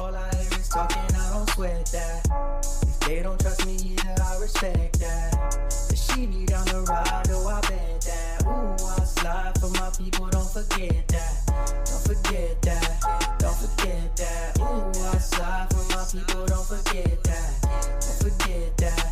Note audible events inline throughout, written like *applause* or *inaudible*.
All I hear is talking, I don't sweat that. If they don't trust me either, I respect that. If she need down the ride, oh, I bet that. Ooh, I slide for my people, don't forget that. Don't forget that. Don't forget that. Ooh, I slide for my people, don't forget that. Don't forget that.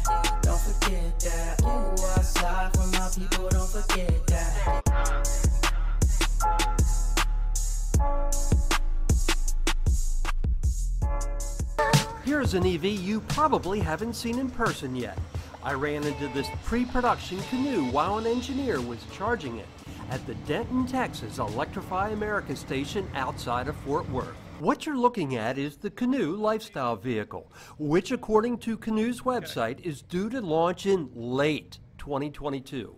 Here's an EV you probably haven't seen in person yet. I ran into this pre-production Canoo while an engineer was charging it at the Denton, Texas Electrify America station outside of Fort Worth. What you're looking at is the Canoo lifestyle vehicle, which according to Canoo's website is due to launch in late 2022.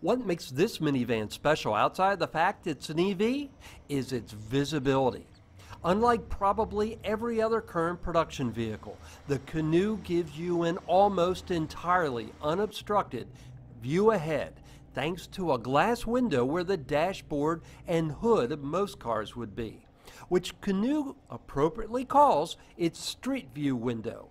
What makes this minivan special outside the fact it's an EV is its visibility. Unlike probably every other current production vehicle, the Canoo gives you an almost entirely unobstructed view ahead thanks to a glass window where the dashboard and hood of most cars would be, which Canoo appropriately calls its street view window.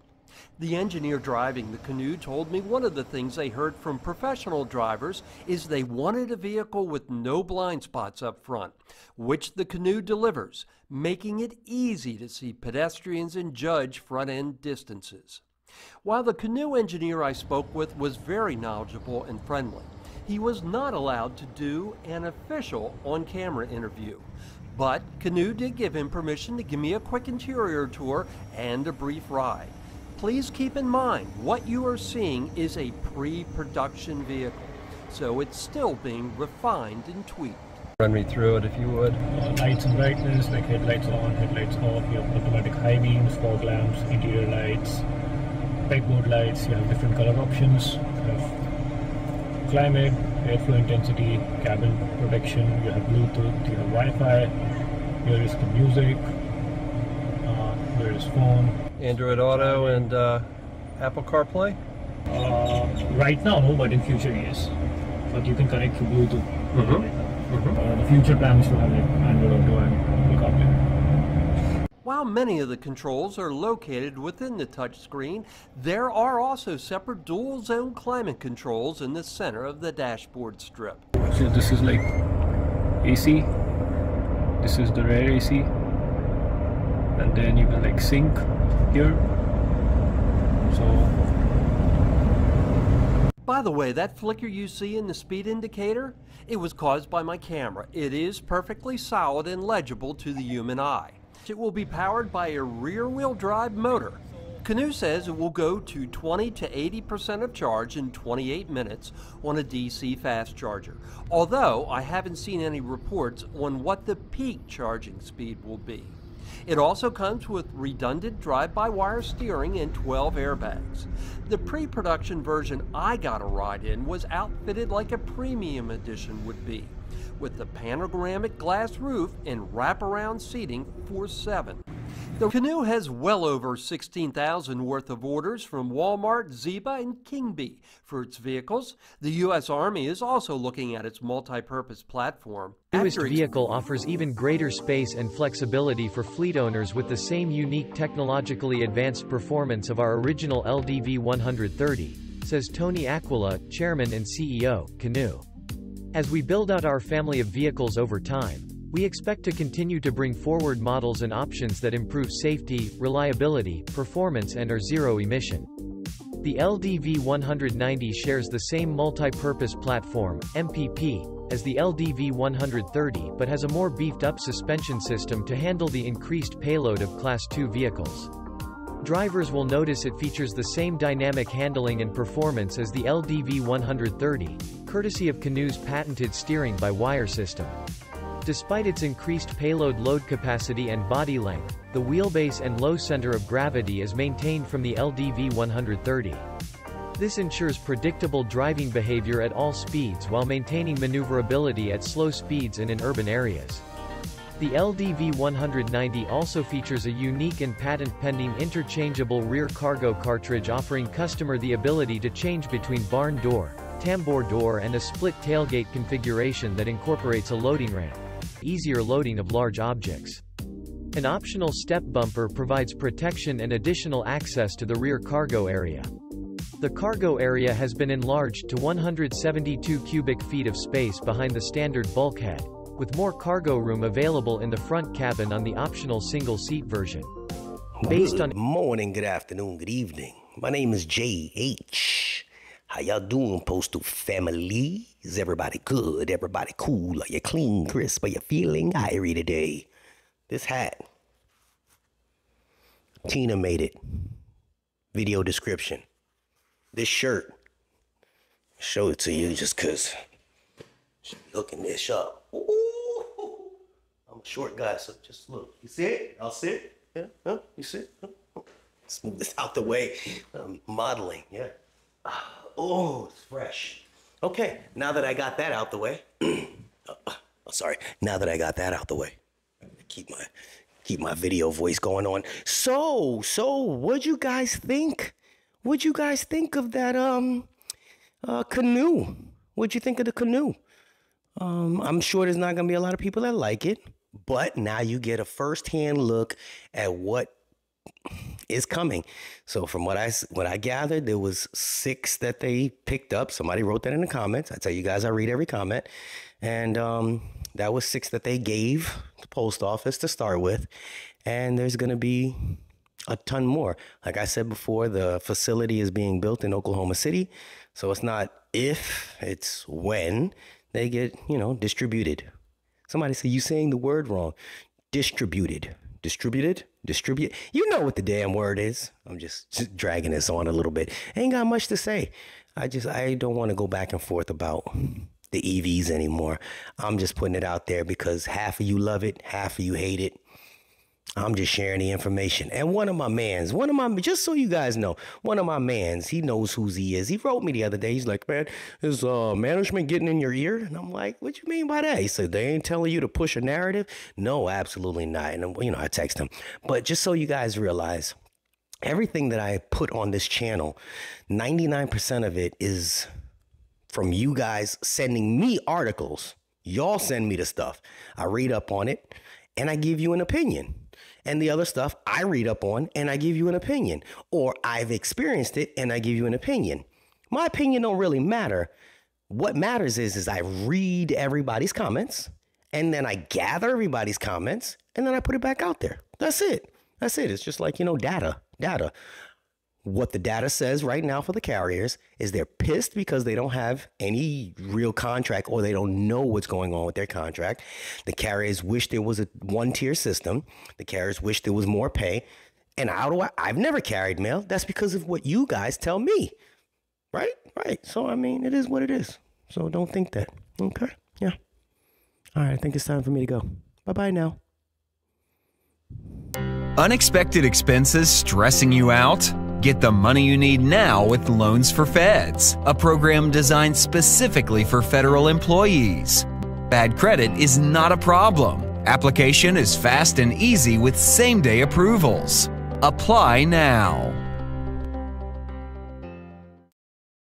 The engineer driving the Canoo told me one of the things they heard from professional drivers is they wanted a vehicle with no blind spots up front, which the Canoo delivers, making it easy to see pedestrians and judge front end distances. While the Canoo engineer I spoke with was very knowledgeable and friendly, he was not allowed to do an official on camera interview. But Canoo did give him permission to give me a quick interior tour and a brief ride. Please keep in mind what you are seeing is a pre-production vehicle, so it's still being refined and tweaked. Run me through it if you would. Lights and brightness, like headlights on, headlights off, you have automatic high beams, fog lamps, interior lights, pegboard lights, you have different color options, you have climate, airflow intensity, cabin protection, you have Bluetooth, you have Wi-Fi, here is the music, uh, here is phone. Android Auto and uh, Apple CarPlay. Uh, right now, no, but in future, yes. But you can connect to Bluetooth. Mhm. Right now. Uh, the future plan is to have like Android Auto and Apple CarPlay. While many of the controls are located within the touchscreen, there are also separate dual zone climate controls in the center of the dashboard strip. So this is like AC. This is the rear AC, and then you can like sync here. So By the way, that flicker you see in the speed indicator, it was caused by my camera. It is perfectly solid and legible to the human eye. It will be powered by a rear wheel drive motor. Canoo says it will go to 20 to 80% of charge in 28 minutes on a DC fast charger, although I haven't seen any reports on what the peak charging speed will be. It also comes with redundant drive-by-wire steering and 12 airbags. The pre-production version I got a ride in was outfitted like a premium edition would be, with the panoramic glass roof and wraparound seating for seven. The Canoo has well over 16,000 worth of orders from Walmart, Zeeba, and Kingbee for its vehicles. The U.S. Army is also looking at its multi-purpose platform. newest After vehicle offers even greater space and flexibility for fleet owners with the same unique technologically advanced performance of our original LDV 130, says Tony Aquila, Chairman and CEO, Canoo. As we build out our family of vehicles over time, we expect to continue to bring forward models and options that improve safety, reliability, performance and are zero emission. The LDV 190 shares the same multi-purpose platform, MPP, as the LDV 130 but has a more beefed-up suspension system to handle the increased payload of Class 2 vehicles. Drivers will notice it features the same dynamic handling and performance as the LDV 130, courtesy of Canoo's patented steering-by-wire system. Despite its increased payload load capacity and body length, the wheelbase and low center of gravity is maintained from the LDV 130. This ensures predictable driving behavior at all speeds while maintaining maneuverability at slow speeds and in urban areas. The LDV 190 also features a unique and patent-pending interchangeable rear cargo cartridge offering customer the ability to change between barn door, tambour door and a split tailgate configuration that incorporates a loading ramp. Easier loading of large objects. An optional step bumper provides protection and additional access to the rear cargo area. The cargo area has been enlarged to 172 cubic feet of space behind the standard bulkhead, with more cargo room available in the front cabin on the optional single-seat version. Based on morning, good afternoon, good evening. My name is JH. How y'all doing, Postal family? Is everybody good? Everybody cool? Are you clean, crisp? Are you feeling irie today? This hat. Tina made it. Video description. This shirt. Show it to you just cause looking this up. Ooh, I'm a short guy, so just look. You see it? I'll see it. Yeah, huh? You see it? Huh? Let's move this out the way. Modeling, yeah. Oh, it's fresh. Okay, now that I got that out the way. oh, *clears throat* sorry. Now that I got that out the way keep my keep my video voice going on. So, so what'd you guys think? What'd you guys think of that um uh Canoo? What'd you think of the Canoo? Um, I'm sure there's not gonna be a lot of people that like it, but now you get a first-hand look at what is coming. So from what I what I gathered, there was six that they picked up. Somebody wrote that in the comments. I tell you guys, I read every comment, and um, that was six that they gave the post office to start with. And there's going to be a ton more. Like I said before, the facility is being built in Oklahoma City. So it's not if, it's when they get, you know, distributed. Somebody say, you saying the word wrong. Distributed. Distributed? Distribute. You know what the damn word is. I'm just, just dragging this on a little bit. Ain't got much to say. I just, I don't want to go back and forth about the EVs anymore. I'm just putting it out there because half of you love it, half of you hate it. I'm just sharing the information. And one of my mans, one of my, just so you guys know, one of my mans, he knows whose he is. He wrote me the other day. He's like, man, is uh, management getting in your ear? And I'm like, what you mean by that? He said, they ain't telling you to push a narrative? No, absolutely not. And, you know, I text him. But just so you guys realize, everything that I put on this channel, 99% of it is from you guys sending me articles. Y'all send me the stuff. I read up on it and I give you an opinion. And the other stuff I read up on and I give you an opinion. Or I've experienced it and I give you an opinion. My opinion don't really matter. What matters is is I read everybody's comments and then I gather everybody's comments and then I put it back out there. That's it. That's it. It's just like, you know, data. Data what the data says right now for the carriers is they're pissed because they don't have any real contract or they don't know what's going on with their contract. The carriers wish there was a one tier system. The carriers wish there was more pay. And how do I? I've never carried mail. That's because of what you guys tell me. Right? Right. So, I mean, it is what it is. So don't think that. Okay? Yeah. All right. I think it's time for me to go. Bye bye now. Unexpected expenses stressing you out? Get the money you need now with Loans for Feds, a program designed specifically for federal employees. Bad credit is not a problem. Application is fast and easy with same day approvals. Apply now.